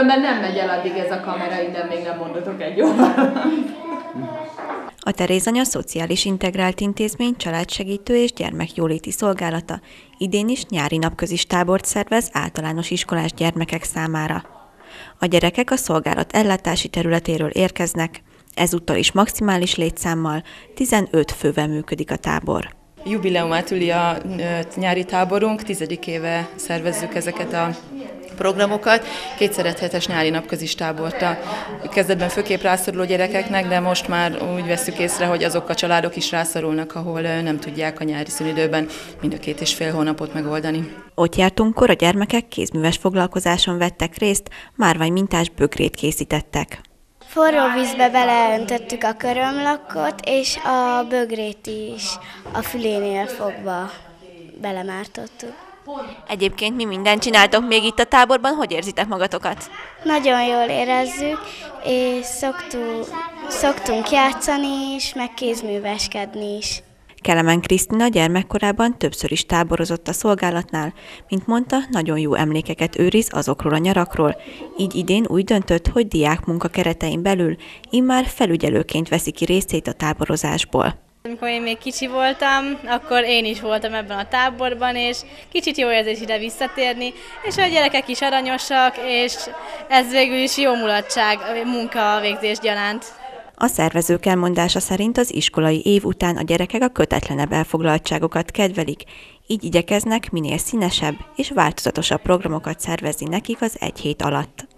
különben nem megy el addig ez a kamera, innen még nem mondatok egy jó A Terézanya Szociális Integrált Intézmény családsegítő és gyermekjóléti szolgálata idén is nyári napközis tábort szervez általános iskolás gyermekek számára. A gyerekek a szolgálat ellátási területéről érkeznek, ezúttal is maximális létszámmal 15 fővel működik a tábor. Jubileumát üli a nyári táborunk, tizedik éve szervezzük ezeket a programokat. Két szerethetes nyári napközis tábort a kezdetben főképp rászoruló gyerekeknek, de most már úgy veszük észre, hogy azok a családok is rászorulnak, ahol nem tudják a nyári szünidőben mind a két és fél hónapot megoldani. Ott jártunkkor a gyermekek kézműves foglalkozáson vettek részt, márvány mintás bögrét készítettek. Forró vízbe beleöntöttük a körömlakot, és a bögrét is a fülénél fogva belemártottuk. Egyébként mi mindent csináltok még itt a táborban, hogy érzitek magatokat? Nagyon jól érezzük, és szoktunk, szoktunk játszani is, meg kézműveskedni is. Kelemen Krisztina gyermekkorában többször is táborozott a szolgálatnál, mint mondta, nagyon jó emlékeket őriz azokról a nyarakról, így idén úgy döntött, hogy diák munka keretein belül immár felügyelőként veszi ki részét a táborozásból. Amikor én még kicsi voltam, akkor én is voltam ebben a táborban, és kicsit jó érzés ide visszatérni, és a gyerekek is aranyosak, és ez végül is jó mulatság, munka végzés gyanánt. A szervezők elmondása szerint az iskolai év után a gyerekek a kötetlenebb elfoglaltságokat kedvelik, így igyekeznek minél színesebb és változatosabb programokat szervezni nekik az egy hét alatt.